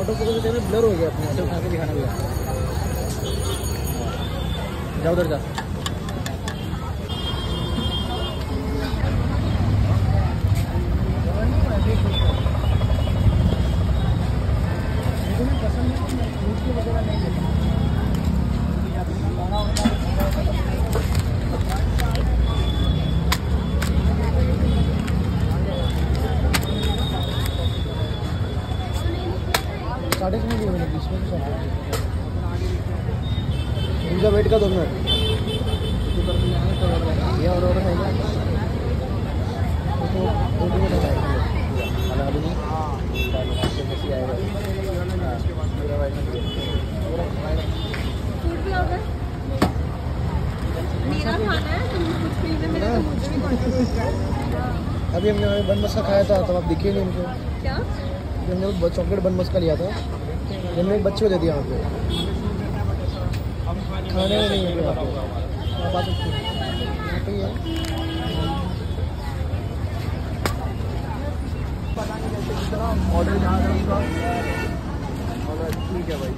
Auto focus blur हो गया अपने। उठा के दिखाना भैया। जाओ उधर जा मुझे पसंद है कि मैं फ्रूट के वगैरह नहीं लेता साढ़े तीन दिए मैंने बीच में तो उनका वेट का दो मिनट ये और और है तो अलग अभी नहीं जैसे आएगा। पूरा वाइट में फ़ूड ब्लॉगर मेरा खाना है। तुम कुछ मेरे तो मुझे भी अभी हमने बन मस्का खाया था तब आप दिखे नहीं मुझे। क्या? अभी हमने चॉकलेट बन मस्का लिया था। हमने एक बच्चे को दे दिया वहाँ पे। खाने में नहीं है आप आ सकते हैं। ऑर्डर ठीक है भाई।